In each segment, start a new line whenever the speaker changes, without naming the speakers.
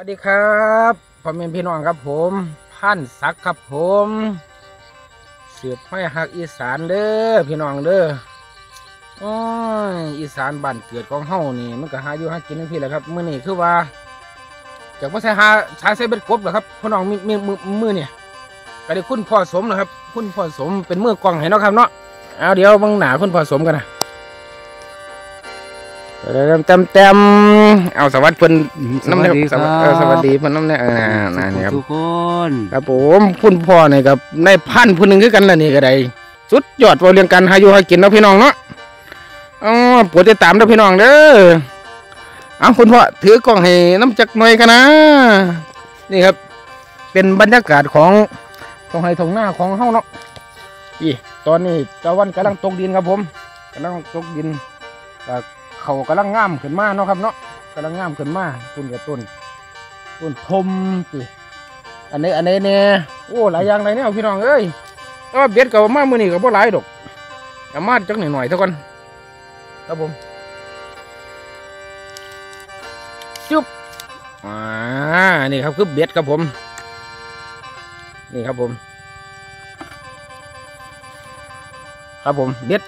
วัสดีครับพ่อแม่พี่น้องครับผมพันศักดิ์ครับผมสืบให้หักอีสานเด้อพี่น้องเด้อโอ้ยอีสานบ้านเกิดของเฮานี่มันก็หาอยู่หากินทั้งพี่แหละครับมื้อนี้คือว่าจากว่าใส่หาชายใส่เบ็ดกบเหรอครับพี่น้องมีมีมือมือเนี่ยก็ได้คุณพ่อสมนะครับ คุณพ่อสมเป็นมือกล้องให้เนาะครับเนาะเอาเดี๋ยวบังหนาคุณพ่อสมกันนะ เต็มเต็มเต็มเอาสวัสดีเพิ่นน้ำเนี่ย
สวัสดีครับ
เออสวัสดีเพื่อนน้ำเนี่ยเออน่านี่ครับ
ทุกคน
ครับผมคุณพ่อนี่ครับในพันผู้หนึ่งคือกันล่ะนี่ก็ได้สุดยอดเราเรียงกันหาอยู่หากินเนาะพี่น้องเนาะอ๋อปวดติดตามเด้อพี่น้องเด้อเอาคุณพ่อถือกล้องให้น้ำจักหน่อยกันนะ นี่ครับ เป็นบรรยากาศของตรงไห้ตรงหน้าของเฮาเนาะอีตอนนี้ตะวันกำลังตกดินครับผมกำลังตกดินก็ เขากำลังงามขึ้นมาเนาะครับเนาะกำลังงามขึ้นมาต้นกับต้นต้นทมสิอันนี้อันนี้เนี่ยโอ้หลายอย่างหลายแนวพี่น้องเอ้ยแต่ว่าเบ็ดกับมามือนี่กับบ่หลายดอกเอามาจักหน่อยๆเท่ากันครับผมจุ๊บอ่านี่ครับคือเบ็ดครับผม นี่ครับผม ครับผมเบ็ด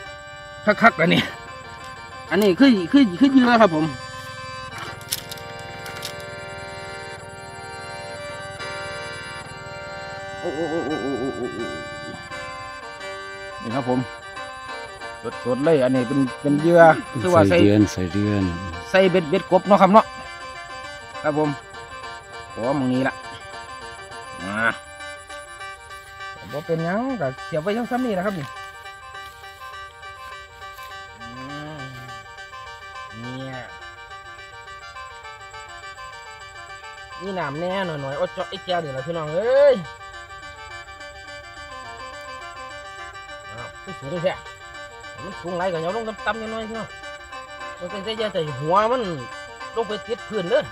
คักๆอันนี้ อันนี้คือคือคือยืดแล้วครับผมโอ้โอ้โอ้โอ้โอ้โอ้นี่ครับผมสดสดเลยอันนี้เป็นเป็นเยื่อคือว่า
ใส่เดือนใส่เดือน
ใส่เบ็ดเบ็ดกบเนาะครับเนาะครับผมขอมึงนี้ละมาบ่เป็นยังกับเสียบไว้ยังซ้ำนี่นะครับนี่ นี่น้ำแน่หน่อยๆอ้เจาะไอ้แก้วนี่แหละพี่น้องเอ้ยอ้าวคือสูงแท้มันสูงไรกันเอาะลงต่ำๆนิดหน่อยพี่น้องมันเป็นแต่ยาแต่หัวมันลงไปติดพื้นเลย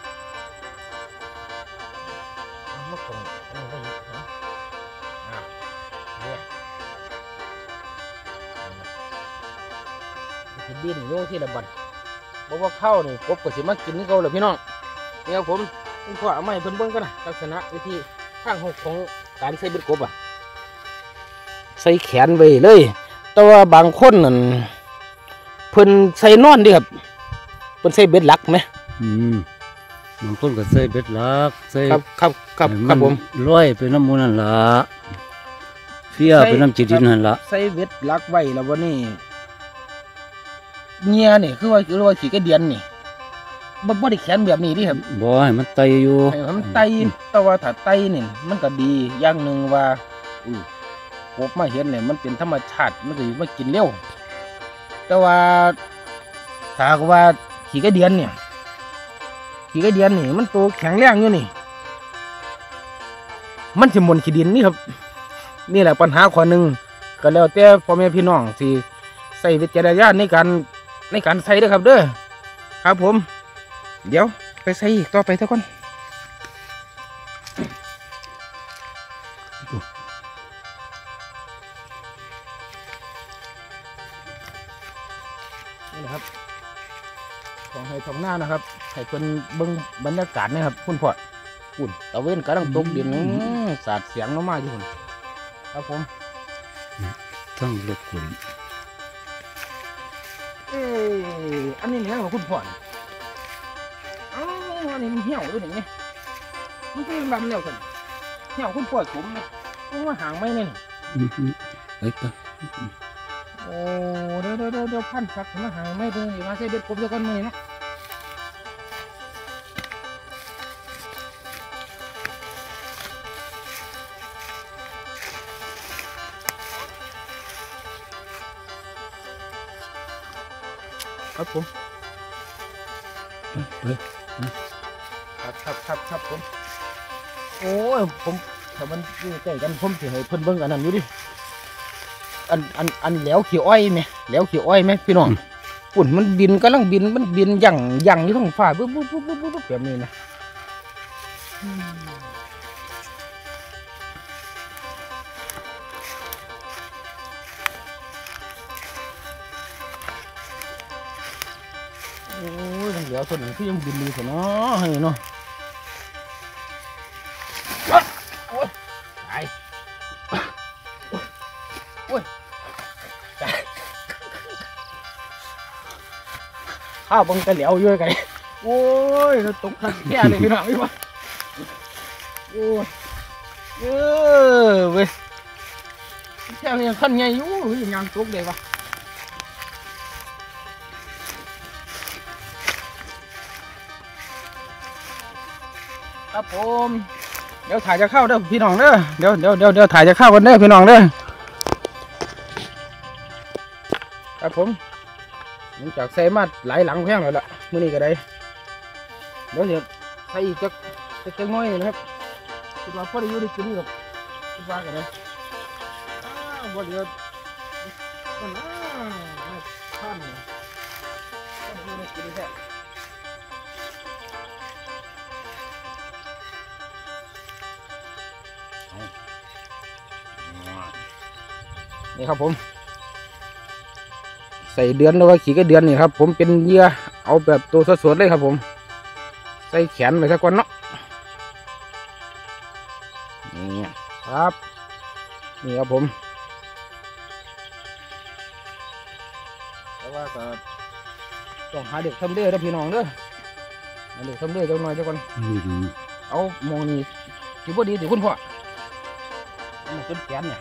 มาส่งอันนี้ไปอีกนะอะเนี่ยมันดินโยงที่ละบัดบอกว่าเข้านี่กบก็สิมากินนี่เขาเลยพี่น้องเนี่ครับผม คุณพ่อเอามาให้เพิ่นเบิ่งกันนะลักษณะวิธีทางของของการใส่เบ็ดกบอะ ใส่แขนไว้เลย แต่ว่าบางคนนั่นเพิ่นใส่นอนดิครับเพิ่นใส่เบ็ดหลักไหม
อืมบางคนก็ใส่เบ็ดลักใส่
ครับครับครับ
ให้
ครับผม
ร้อยไปน้ำมูนั่นละเฟีย
ใส่
ไปน้ำจิตดินนั่นละ
ใส่เบ็ดหลักไว้แล้ววันนี้เงียนี่คือว่าคือว่าขี่กระเดียนนี่ บ่บ่ได้แขนแบบนี้ดิครับ
บ่ให้มันไตอยู่
ให้มันไตแต่ว่าถ้าไตนี่มันก็ดีอย่างหนึ่งว่าอุ้ยกบมาเห็นเนี่ยมันเป็นธรรมชาติมันก็สิมากินเร็วแต่ว่าถ้าหากว่าขี่กระเดียนเนี่ยขี่กระเดียนนี่มันตัวแข็งแรงอยู่นี่ มันจะมนขี้ดินนี่ครับ นี่แหละปัญหาข้อหนึ่งก็แล้วแต่พ่อแม่พี่น้องที่ใส่วิจารณญาณในการในการใส่เด้อครับเด้อครับผม เดี๋ยวไปใส่อีกต่อไปเท่ากันนี่นะครับ ของให้ทองหน้านะครับให้เพิ่นเบิ่งบรรยากาศนะครับคุณพ่ออุ่นตะเวนกำลังตกดินอื้อสาดเสียงลงมาอยู่คุณครับผม
ทั้งรถขน
เอ้ยอันนี้เนี่ยของคุณพ่อนี่เอ้าวอั นนี้มันเหี่ยวด้วยนี่มันเป็นลำแล้วกันเหี่ยวคุณพ่อผมเนี่ยมันว่าหางไม่เนี่ย
อืมอืมไปไป
โอ้เดี๋ยวเดี๋ยวเดี๋ยวเดี๋ยวพันสักมาหางไม่เลยมาใส่เบ็ดกบเดียวกันมือเนาะครับผม
ไป
ครับ ครับครับครับผมโอ้ยผมถ้ามันอยู่ใกล้กันผมสิให้เพิ่นเบิ่งอันนั้นอยู่ดิอันอันอันแหล้วเขียวอ้อยไหมแหล้วเขียวอ้อยไหมพี่น้องฝุ่นมันบินกำลังบินมันบินยั่งยั่งอยู่ท้องฟ้าปุ๊บปุ๊บปุ๊บปุ๊บปุ๊บแบบนี้นะอืมโอ้ยเหลียวส่วนหนึ่งที่ยังบินดีกว่าเนาะเฮ้ยเนาะาวบังตะเหลียวอยู่ไงโอ้ยเราตกขันแก่เลยพี่น้องพี่วะโอ้ยเออเว้ยแค่ยังขันใหญ่อยู่ยังตกเลยวะครับผมเดี๋ยวถ่ายจะเข้าเด้อพี่น้องเด้อเดี๋ยวเดี๋ยวเดี๋ยวเดี๋ยวถ่ายจะเข้ากันเด้อพี่น้องเด้อครับผม หลังจากใส่มาหลายหลังแพงแล้วล่ะมื้อนี้ก็ได้เดี๋ยวจะใส่อีกจักจักจักหน้อยนะครับคิดว่าพอได้อยู่ได้กินกับคิดว่าก็ได้อ้าวบ่เดี๋ยวมันอ้าวไม่ทันเลยพอได้อยู่ได้กินแท้นี่ครับผม ส่เดือนแล้วก็ขี่ก็เดือนนี่ครับ ผมเป็นเหยื่อเอาแบบตัวสดๆเลยครับ ผม ใส่แขนไปสักก่อนเนาะนี่ครับนี่ครับผมแต่ว่าก็ต้องหาเด็กทำเด้อนะพี่น้องเด้อหาเด็กทำเด้อจังหน่อยจังก่อน
นี่ดี
เอามองนี่สิบ่ดีสิคุณพ่อเอามาขึ้นแขนเนี่ย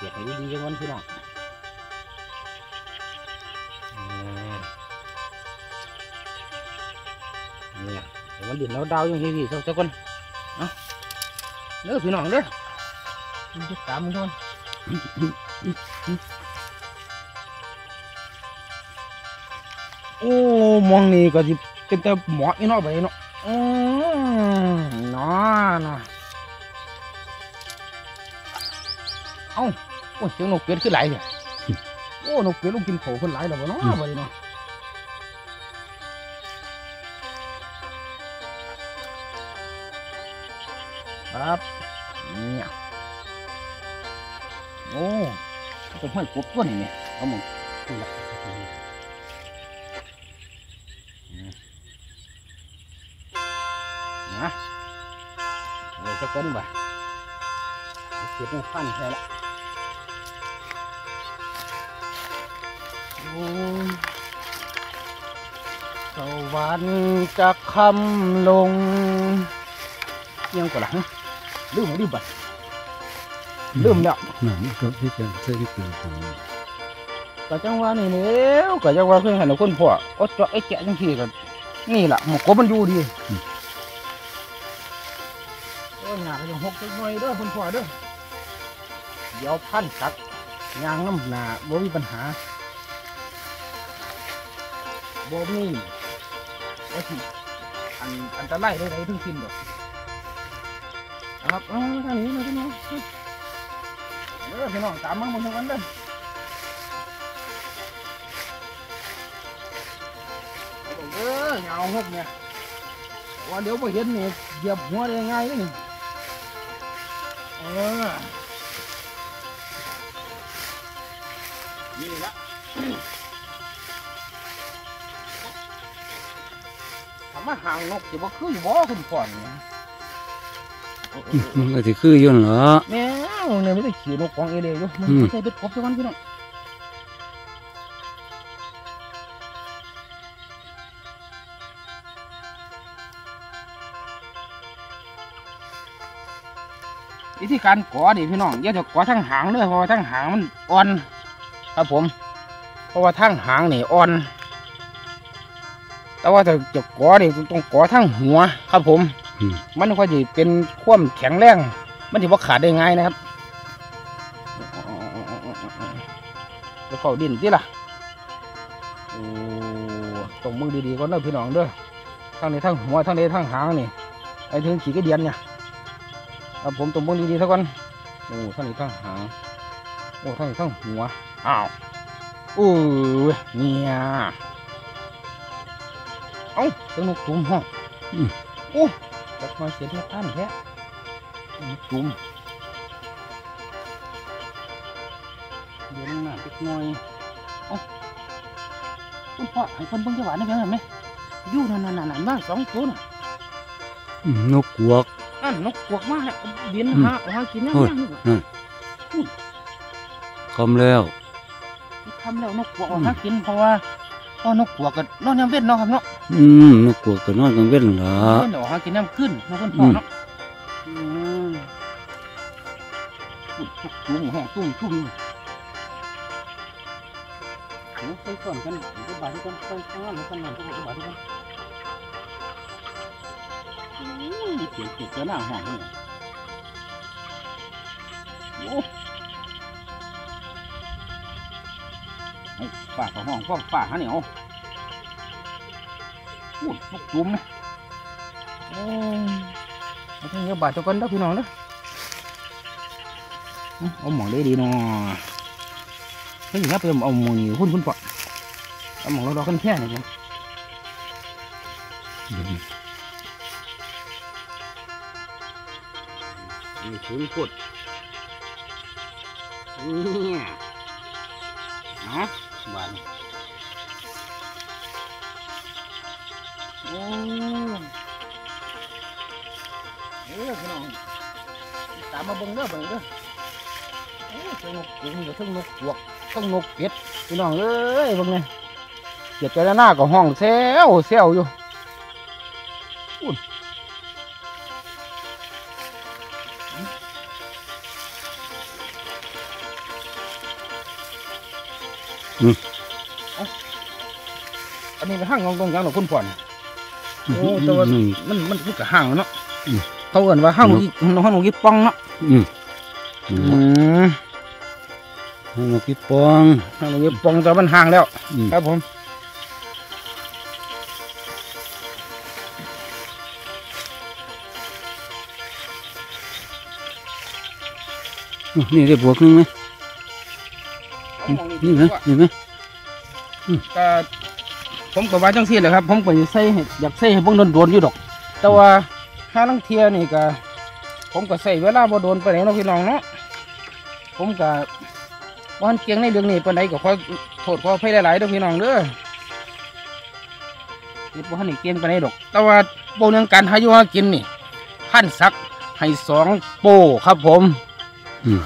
เก็บให้ดีๆจังวันพี่น้องเนี่ยเดี๋ยวมันดินแล้วดาวอยังพี่ๆสักสักคนเอาเด้อพี่น้องเด้อมันจะตามมันทุกคนโอ้มองนี่ก็สิเป็นแต่หมออีน้อยไปเนาะอืมเนาะเนาะ โอ้ยเสียงนกเป็ดคือหลายเนี่ยโอ้นกเป็ดลูกกินโผล่คนหลายแล้วบ่เนาะบ่ได้เนาะครับเนี่ยโอ้เป็นห้อยกบตัวนี้เนี่ยเอามึงนี่ล่ะนะโอ้ยสักคนบ่เก็บในฟันแค่ละ โอ้ยสวรรค์จะคำลงเยังก่อนละฮะลืมลืมบัดลืมแล้ว
หนังก็ที่จะใส่เกลือของ
ก็จังว่านี่แล้วก็จังว่าเพิ่งหันคนพ่ออดเจาะไอ้แกะจังที่ก็นี่ล่ะหมกบมันอยู่ดีโอ้ยหนาก็ยังหกจังหน่อยเด้อคุณพ่อเด้อเดี๋ยวพันกัดยางน้ำหนาบ่มีปัญหา บ่มีว่าสิอันอันตรายใดๆทั้งสิ้นดอกนะครับเอาทางนี้มาพี่น้องเออพี่น้องตามมาบนทางนั้นเด้อเอออย่าเอาหกเนี่ยว่าเดี๋ยวไปเห็นเนี่ยเหยียบหัวได้ง่ายเลยนี่เออนี่ละ มาห่างนกจะบ่คืออยู่บ่คุณพ่อเนี่ย
มันก็สิคืออยุ่นนเหรอ
แม่งเนี่ยไม่ได้ขี่นกของเอเดียอยู่มัน
อืม
ใช่เป็ดกบจังวันพี่น้องวิธีการก่อดิพี่น้องอย่าจะก่อทั้งหางเลยเพราะว่าทั้งหางมันอ่อน ครับผม เพราะว่าทั้งหางนี่อ่อน แต่ว่าถ้าจะก่อนี่ต้องก่อทั้งหัวครับผม
อืม
มันก็จะเป็นความแข็งแรง มันจะว่าขาดได้ง่ายนะครับแล้วเขาดินที่ล่ะโอ้ต้องมึงดีๆก่อนเด้อพี่น้องเด้อทั้งนี้ทั้งหัวทั้งนี้ทั้งหางนี่ไอ้ถึงขี่กระเดียนเนี่ยครับผมต้องมึงดีๆเท่ากันโอ้ทั้งนี้ทั้งหางโอ้ทั้งนี้ทั้งหัวอ้าวโอ้ยเนี่ย เอ้าสนุกตุ้มห้องโอ้จักมาเสียที่ท่านแท้ตุ้มเดี๋ยวมันหนาเล็กน้อยเอ้าคุณพ่อให้คนเบิ่งจะหวานได้เพียงไหมอยู่นั่นนั่นนั่นบ้างสองตัวน่ะ
อืมนกกวก
นั่นนกกวกมาแล้วบิน
อืม
หาหากินยัง
โอ้ย
ยัง
คำแล้ว
ทำแล้วนกกวกออกหากินเพราะว่าเพราะนกกวกก็นอนยามเว้นเนาะครับเนาะ
อืมนกกวกก็นอนกลางเว้นล่ะ
เว้นออกหากินยามขึ้นนกคนพ่อเนาะอืมตุ้มแห้งตุ้มตุ้มเดี๋ยวใส่ก่อนกันก็บาดกันใส่ข้างล่างกันนั่นก็บาดกันอืมเสียงเสียงเจ้าหน้าห้องเนี่ยโอ้ไอ้ป่ากับห้องฟ้องป่าฮะเนี่ยเอาพูดนกจุ่มนะโอ้ยเอาเงี้ยบาดเจ้ากันเด้อพี่น้องเด้อเอาเอาหมองได้ดีเนาะเฮ้ยครับเพิ่มเอาหมองนี่หุ่นหุ่นปะเอาหมองเราดอกกันแค่นี่ครับนี่ถึงพุดนี่เนาะบาดนี่ โอ้เออพี่น้องตามมาเบิ่งเด้อเบิ่งเด้อโอ้เทั้งนกกรุงกับเทั้งนกกวกเทั้งนกเป็ดพี่น้องเอ้ยเบิ่งเนี่ยเกียดใจละหน้าก็ห้องแซวแซวอยู่อันนี้เป็นห้างของตรงกลางหรอกคุณพ่อนี่ โอ้แต่ว่า
อืม
มันมันคือกับห้างเนาะ
อืม
เขาเอิ้นว่าห้างนกอีห้างนกอีป้องเนาะ
อืมอื
อื
ม
ม
ให้นกอีปอง
ห้างนกอีป้องแต่มันห่างแล้ว
อืม
ครับผม
นี่ได้บวกหนึงไหมนี่ไหมนี่ไหม
ก็ ผมก็ว่าจังซี่แหละครับ ผมก็สิใส่ให้อยากใส่ให้เบิ่งโดนๆอยู่ดอก แต่ว่าห้าลังเทียนี่ก็ผมก็ใส่เวลาบ่โดนไปไหนใดเนาะพี่น้องเนาะผมก็บ่ทันเก่งในเรื่องนี้ปานใดก็ขอโทษขออภัยหลายๆเด้อพี่น้องเด้อเฮ็ดบ่ทันได้เก่งปานใดดอก แต่ว่าโปรเรื่องการหาอยู่หากินนี่พันสักให้สองโปรครับผม
อืม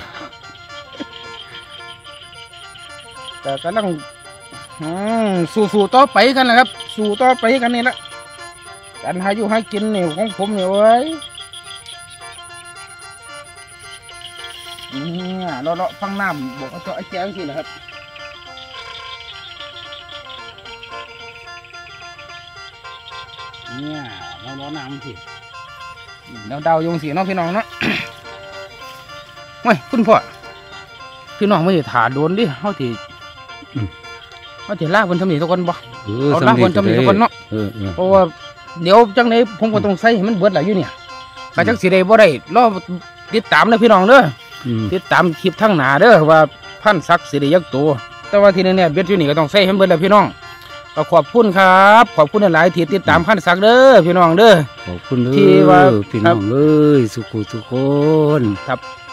แต่กำลัง อืมสู้ๆต่อไปกันนะครับ สู้ต่อไปกันนี่ละการหาอยู่หากินเนี่ของผมเนี่ยเว้ยเนี่ยเราเราฟังน้ำบอกว่าเจาะไอ้แจ้งสิแหละครับเนี่ยเราเราน้ำสิเราเดายงสีเนาะพี่น้องเนาะเว้ยคุณพ่อพี่น้องไม่ได้ถาโดนดิเขา ที่ว่าจะลากคนทำนี่ทุกคนบ่
เออ
เอาลากคนทำนี่ทุกคนเนาะ
เออเออ
เพราะว่าเดี๋ยวจังไหนผมก็ต้องใส่ให้มันเบิดหลายอยู่เนี่ยกาจักสิได้บ่ได้รอติดตามนะพี่น้องเด้อ
อืม
ติดตามคลิปทั้งหนาเด้อว่าพันซักสิได้ยักตัวแต่ว่าทีนี้เนี่ยเบ็ดอยู่นี่ก็ต้องใส่ให้มันเบิดแล้วพี่น้องก็ขอบคุณครับ ขอบคุณหลายๆที่ติดตามพันซักเด้อพี่น้องเด้อ
ขอบคุณเด้
ที่ว่า
อพี่น้องเอ้ยสุขุทุกคน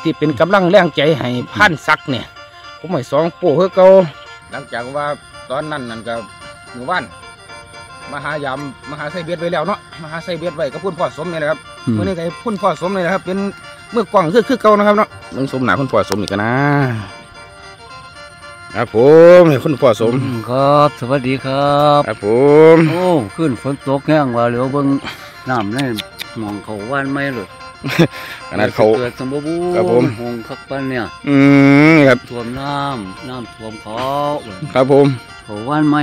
ที่เป็นกำลังแรงใจให้พันซักเนี่ยผมให้สองโป้เพื่อเก่าหลังจากว่า ตอนนั้นนั่นก็หมู่บ้านมาหายามมาหาใส่เบ็ดไว้แล้วเนาะมาหาใส่เบ็ดไว้กับพุ่นพ่อสมนี่แหละครับ
อืม
มื่อนี้ก็ให้พุ่นพ่อสมเลยนะครับเป็นมือกล้องคือคือเก่านะครับเนาะมึงสมหนาพุ่นพ่อสมอีกกันนะครับผมนี่พุ่นพ่อสม
อืครับ สวัสดีครับ
ครับผม
โอ้ขึ้นฝนตกแห้งว่าเหลียวเบิ่งน้ำในหมองเขาว่านไม่เลย
ขนาดเขา
เกิดสมบูรณ์
ครับผม
หงคักปันเนี่ย
อืมครับ
ท่วมน้ำน้ำท่วมเขาเว้ย
ครับผม
เขาว่านไม่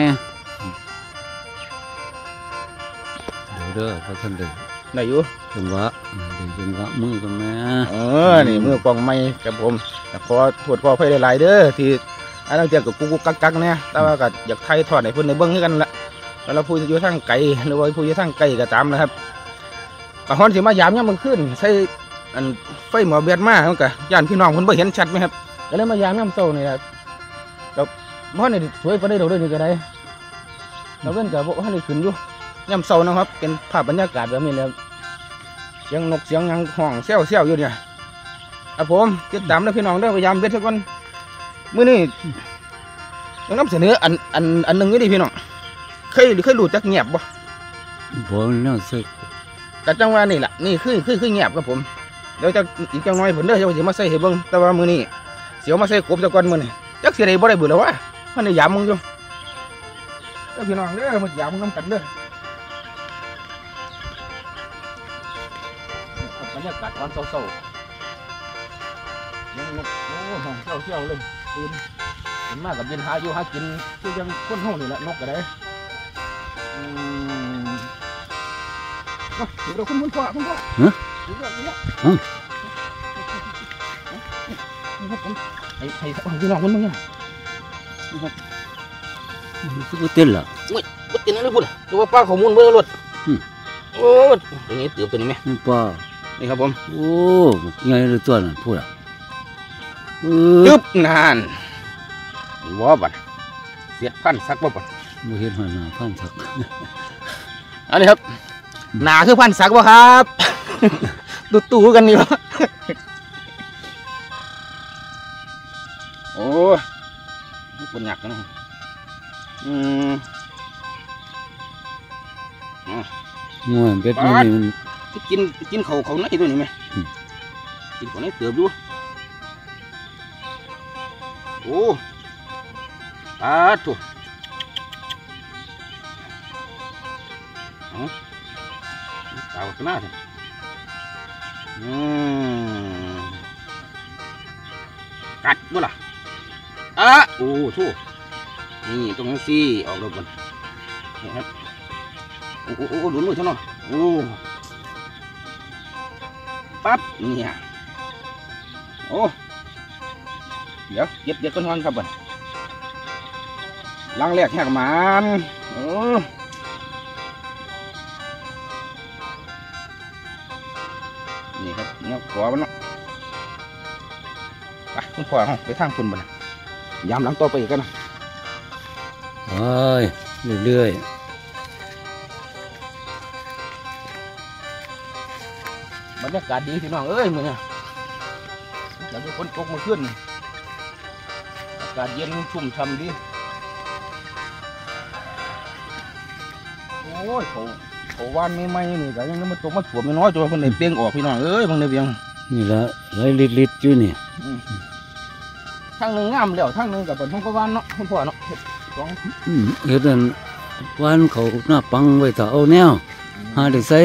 เดี๋ยวเด้อพระท่านเด้อ
ได้อยู่
จังหวะอืมเดี๋ยวจังหวะมือกันแม่
เออนี่มือกล้องไม่ครับผมแต่ขอโทษขออภัยหลายๆเด้อที่อันนั้นเกี่ยวกับกุกกุกกักกักเนี่ยแต่ว่าก็อยากไทยทอดให้เพิ่นในเบิ้งคือกันละแล้วผู้อยู่ทางไกลหรือว่าผู้อยู่ทางไกลก็ตามนะครับก็ฮ้อนสิมายามยามมื้อคืนใส่อันไฟหมอเบียดมามันก็ย่านพี่น้องเพิ่นบ่เห็นชัดไหมครับก็เลยมายามยามเช้านี่แหละ แล้วบ่ได้สวยปานใดดอกเด้อนี่ก็ได้แล้วเว้นก็บ่ทันได้ขึ้นอยู่ยามเช้านะครับ เป็นภาพบรรยากาศแบบนี้แหละเสียงนกเสียงหยังห้องแซวๆอยู่เนี่ยครับผมติดตามเด้อพี่น้องเด้อพยายามเบ็ดสักวันมื้อนี้ต้องนำเสนออันอันอันหนึงอยู่ดิพี่น้องเคยหรือเคยรู้จักเงียบบ่
บ่เนี่ยสึก
กกะจังว่านี่แหละนี่คือคือคือเงียบครับผมเดี๋ยวจะอีกจังน้อยผมเด้อเดี๋ยวจะมาใส่ให้เบิ่งแต่ว่ามื้อนี้เสียวมาใส่กบซะก่อนมื้อนี้จักสิได้บ่ได้เบื่อแล้ววะ มันได้ยามมึงอยู่เด้อพี่น้องเด้อมายามมึงนำกันเด้อบรรยากาศตอนเช้าๆยังนกโอ้ห้องเชี่ยวๆเลยตื่ นตื่นมากับเย็นหาอยู่หากินคือยังคนเฮานี่แหละนกก็ได้อืมอะเดี๋ยวเราคุณคุณพ่อคุณพ่อ
ฮะ
เดี๋ยวเราเนี่ย
อืม
นี่ครับผมให้ให้ให้พี่น้องคนมึงเนี่ย
คือบ่เต้นล่ะ
บุตินอะไรพูดอะดูว่าป้าข้อมูลเบอร์รถ
อืม
โอ้ตัวนี้เตือบตัวนี้ไหม
มันป้า
นี่ครับผม
โอ้ใหญ่เลยตัวนั้นพูดอะเออ
ตึ๊บนานนี่ว่าบัดเสียดพันซักบ่บัด
บ่เห็นหัวหน้าพันสัก
อันนี้ครับหนาคือพันซักบ่ครับดูตู้กันนี่วะ นี่ปนหยักกันนะอืม
ง่วยเป็ดมันนี่มัน
สิกินกินเขาเขาไหนตัวนี้ไหม
อืม
กินเขาไหนเติบดูโอ้ปลาตัวเอาตาขนาดนี้อืมกัดบ่ล่ะอะโอ้โถ นี่ตรงนั้สิออกแล้วก่อนนี่ครับโอ้โหโอ้โหหลุนมือฉันหน่อโอ้ปั๊บเนี่ยโอ้เดี๋ยวเก็บเดี๋ยวต้นฮอนครับบ่นลังแรกแหกมันโอ้นี่ครับเนี่ยขวมันเนาะไปคุณพ่อไปทางคุณบ่นยามหลังต่อไปอีกกันนะ
โอ้ยเรื่อย
บรรยากาศดีพี่น้องเอ้ยมือเนี่ยอยากให้ฝนตกมาขึ้น อากาศเย็นชุ่มช่ำดี โอ้ยเขาเขาวานไม่ไหมนี่ก็ยังมันตกมาสวมไม่น้อยจนคนไหนเปลียงออกพี่น้องเอ้ยบางเดียเบียง
ๆนี่ละไหลลิดๆอยู่นี่
ทางหนึ่งงามแล้วทางหนึ่งกับเป็นท้องกวานเนาะคุณพ่อเนาะเฮ็ด สอง
อืมเฮ็ดอันวานเขาหน้าปังไว้ถ้าเอาแนวหาได้ใส่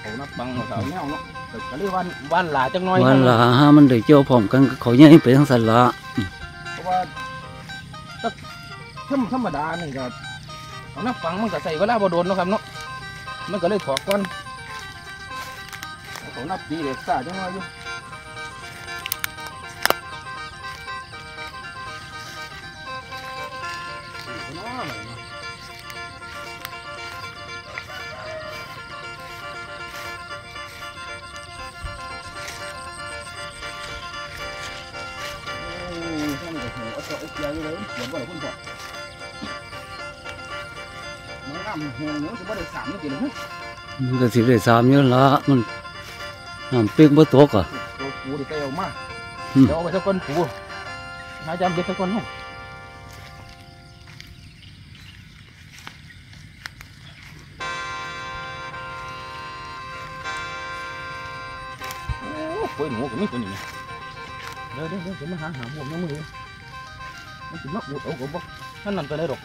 เขานับบังเอาสาวแนวเนาะแต่ก็เรียกวานวานหลาจังน้อย
วันละหามันได้เกี่ยวพร้อมกันกับเขาใหญ่ไปทั้งสันละ
เพราะว่าถ้าธรรมธรรมดานี่ก็เอานับฟังมันก็ใส่เวลาบ่โดนเนาะครับเนาะมันก็เลยถอดก่อนเขานับดีเลยซ่าจังน้อยอยู่ มัน
ก็สิได้สามอยู่ละมันน้ำเปียกบ่ตกอะ
ตัวปูดิไปเอามา
อืม
เดี๋ยวเอาไปสักคนปูหาจำเด็ดสักคนให้โอ้ป่วยหนูก็มีตัวนี้นะเดี๋ยวเดี๋ยวเดี๋ยวจะมาหาหาบวมน้ำมือมันสิมาอุดเอาก็บอกท่านนั่นไปเลยดอก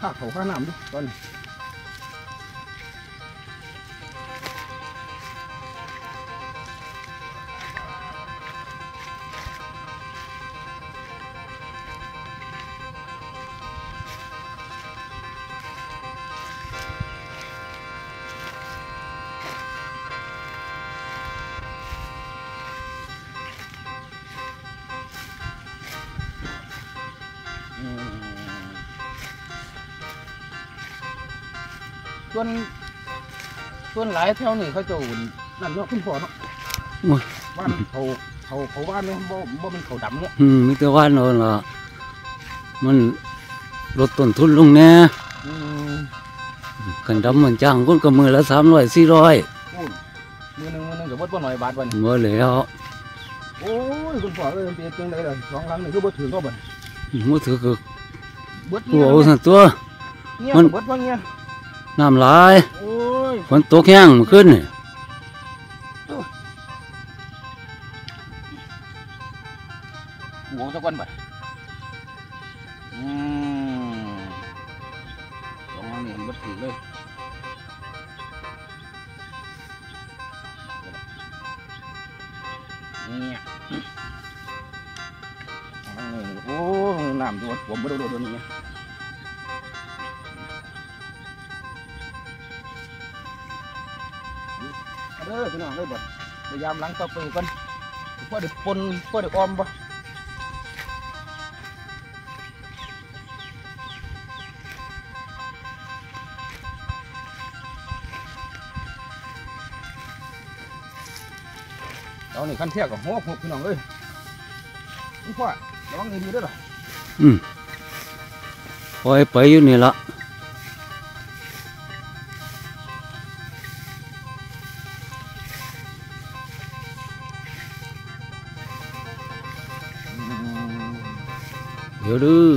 ข้าเขาข้าน้ำดิตอนนี้ ส่วนส่วนหลายแถวนี่เขาจะอุ่นนั่นเนาะคุณพ่อเนาะ
โอ้ย
บ้านเขาเขาเขาบ้านเนี่ยบ่บ่เป็นเขาดำเนาะ
อืมมีแต่ว่านเอาละมันลดต้นทุนลงแน่
อืม
กันดำมันจ้างคนก็มือละสามร้อยสี่ร้อย
พูดมือหนึงมือหนึงกับบ่หน่อยบาทวัน
บ่แล้ว
โอ้ยคุณพ่อเอ้ยมันเป็นจังไดล่ะสองหลังนี่คือบ่ถึงก็บ่
มือถือคือ
เบิด
กู
เงี้ย
เอาสันตัว
เงี้ย
มัน
เบิดว่าเงี้ย
น้ำหลาย
โอ้ย
ฝนตกแห้งเมื่อคืนนี่
หมูสักวันบ่อืมสองอันนี้มันบ่ถือเลยเนี่ยอันนี้โอ้น้ำตัวผมไม่ได้โดน อาเด้อพี่น้องเด้อบ่พยายามล้างต่อไปก่อนพ่อเด็กปนพ่อเด็กออมบ่เอานี่ขั้นเทียกับหัวพวกพี่น้องเอ้ยนี่พ่อระวังดีๆด้วยหรอ
อืมปล่อยไปอยู่นี่ละ ดี๋ยวดื้อ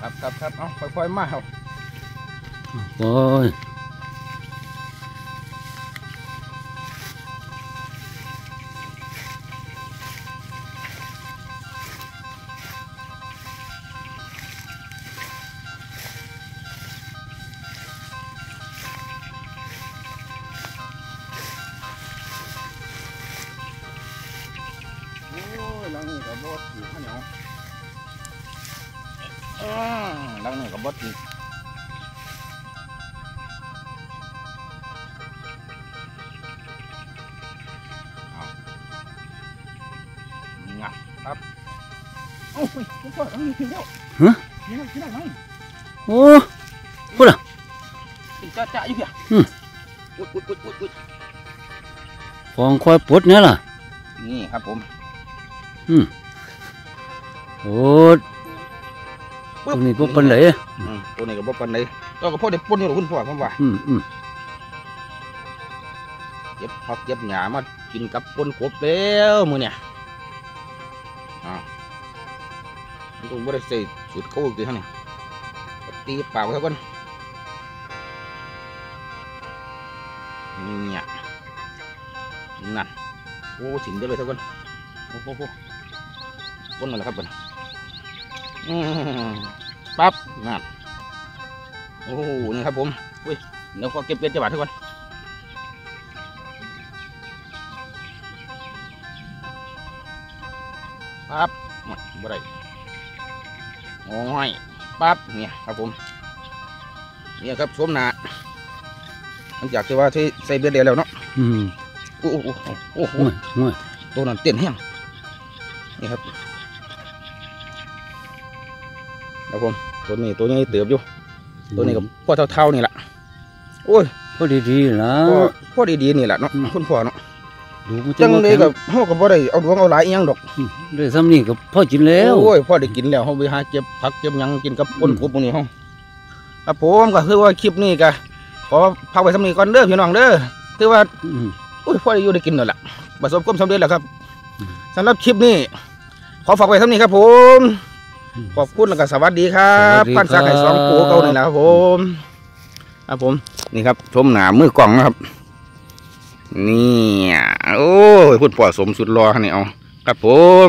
ครับครับครับเอาค่อยๆมาเอา
ปล่อย
ลังนี่กับบดอยู่เอางับครับโอ้ยพ่อหลังนี่ถึงแล้วนี่นั่นที่ไหนนั่น
โอ้
กินจ้าจ้าอยู่เพีย
อืม
อุดอุดอุดอุดอุด
ฟองคอยปลดเนี่ยล่ะ
นี่ครับผม
โอ้ ตรงนี้พวกเป็นไหน
อืมตัวนี้ก็บ่ปานใดก็ก็พอได้ปนอยู่หรอกคุณพ่อผมว่า
อืมอืม
เก็บผักเก็บหญ้ามากินกับปนกบแล้วมื้อเนี่ยอ้าวมันต้องบ่ได้ใส่สูตรเขาอีกทีฮะเนี่ยตีปากไว้ซะก่อนเนี่ยนั่นโอ้สินเดี๋ยวเลยซะก่อนโอ้โหโหปนนั่นแหละครับเพิ่นอืม ปั๊บนั่นโอ้โหนี่ครับผมอุ้ยเดี๋ยวขอเก็บเบ็ดจะบาดเท่าก่อนปั๊บมาบ่ได้โอ้ยปั๊บเนี่ยครับผมเนี่ยครับชมหนาหลังจากที่ว่าที่ใส่เบ็ดเดียวแล้วเนาะ
อืม
โอ้โหโอ้โห
ห่วยห่วย
ตัวนั้นเต้นแห้งนี่ครับ ครับผมตัวนี้ตัวนี้เติบอยู่ตัวนี้กับพ่อเท่าๆนี่แหละโอ้ย
พอดีๆนะ
พ่อพ่อดีๆนี่แหละเนาะ
อืม
คุณพ่อเนาะ
ดูมัน
จังเลย
แข็
กับเฮาก็บ่ได้เอาดวงเอาหลายอีหยังดอก
อืมได้ซ้ำนี่ก็พอกินแล้ว
โอ้ยพ่อได้กินแล้วเฮาไปหาเก็บผักเก็บหยังกินกับปนกบพวกนี้เฮาครับผมก็คือว่าคลิปนี้ก็ขอพักไว้สำนี้ก่อนเด้อพี่น้องเด้อถือว่า
อืม
โอ้ยพ่อได้อยู่ได้กินนั่นแหละประสบความสำเร็จแล้วครับ
อืม
สำหรับคลิปนี้ขอฝากไว้สำนี้ครับผม
อืม
ขอบคุณแล้วก็สวัสดีครับ
สวัสดี
พันสักไห้
ครับ
สองปูเก่านี่แหละครับผมครับผมนี่ครับ ชมหนามือกล่องนะครับ นี่ โอ้ยพูดปอดสมสุดรอนี่เอาครับผม